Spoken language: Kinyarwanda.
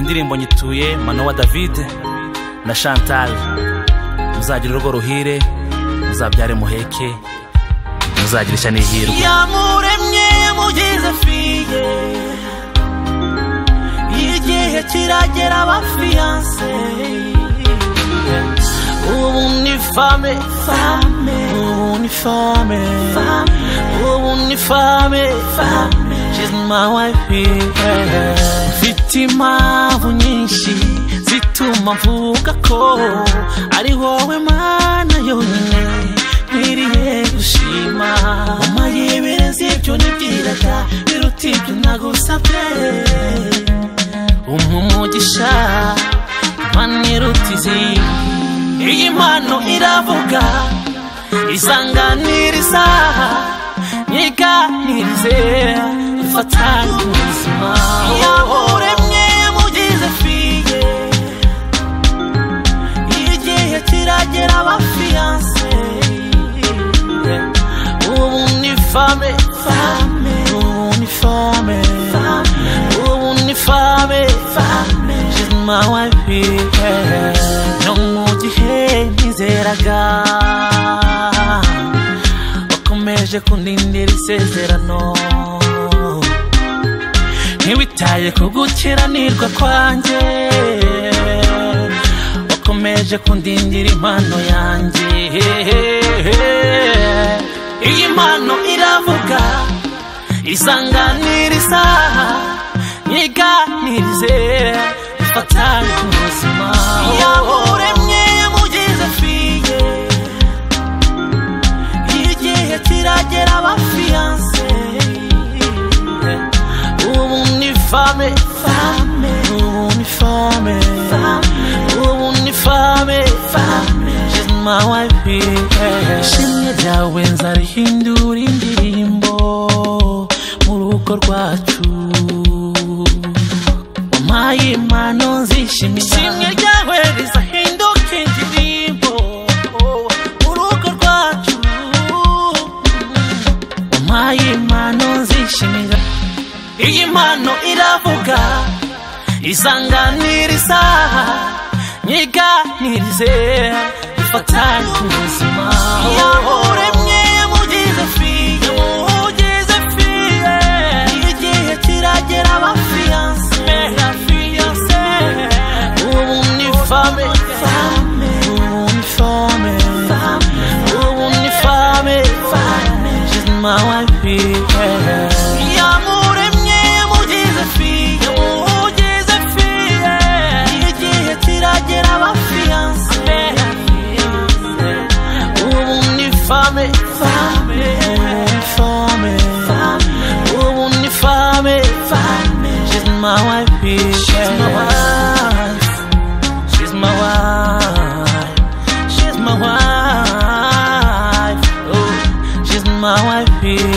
indirimbo nyituye manowa david na chantal. Muzagira urugo ruhire muzabyare muheke muzagira ishya n'ihirwe yamuremye yamugize fiye. Igihe kiragera abafiyanse ubu ni fame fame. Ubu ni fame. Ubu ni fame fame. She's my wife yeah. Impamvu nyinshi zituma mvuga ko ari wowe mana yonyine. Nkwiriye gushima. Mama yibereza ibyo nibwiraga biruta ibyo nagusabye. Umpa umugisha impano iruta izindi. Iyi mpano iravuga isanganiriza nyiganirize dufatanye ubuzima no mu gihe nizeraga wakomeje kundindira isezerano ntiwitaye ku gukiranirwa kwanjye wakomeje kundindira impano yanjye. Iyi mpano iravuga isanganiriza nyiganirize ifatanye ku buzima yamuremye yamugize fiye igihe kiragera abafiyanse. Ubu ni fame yeah. ishimwe ryawe nzarihindura indirimbo mu rugo rwacu. Wampaye impano nzishimira ishimwe ryawe rizahinduka indirimbo mu rugo rwacu. Wampaye impano nzishimira iyi mpano iravuga isanganiriza nyiganirize. for time. não é agir